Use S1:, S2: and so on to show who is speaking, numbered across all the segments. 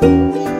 S1: Música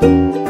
S1: Música